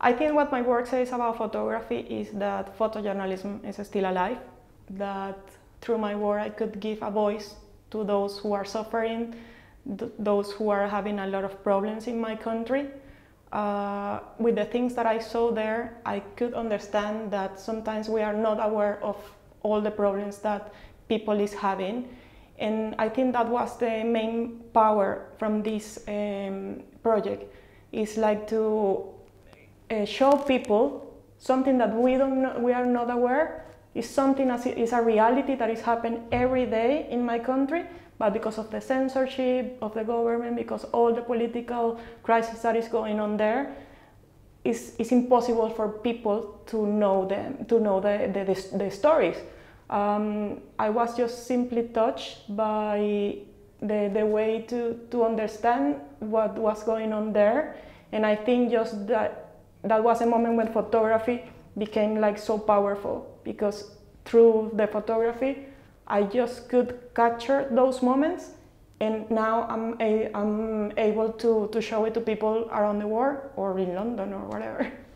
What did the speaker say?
I think what my work says about photography is that photojournalism is still alive, that through my work I could give a voice to those who are suffering, th those who are having a lot of problems in my country. Uh, with the things that I saw there, I could understand that sometimes we are not aware of all the problems that people is having. And I think that was the main power from this um, project, is like to uh, show people something that we don't know, we are not aware. Is something as is a reality that is happening every day in my country but because of the censorship of the government because all the political crisis that is going on there it's, it's impossible for people to know them to know the, the, the, the stories. Um, I was just simply touched by the, the way to, to understand what was going on there and I think just that that was a moment when photography became like so powerful because through the photography I just could capture those moments and now I'm, a, I'm able to, to show it to people around the world or in London or whatever.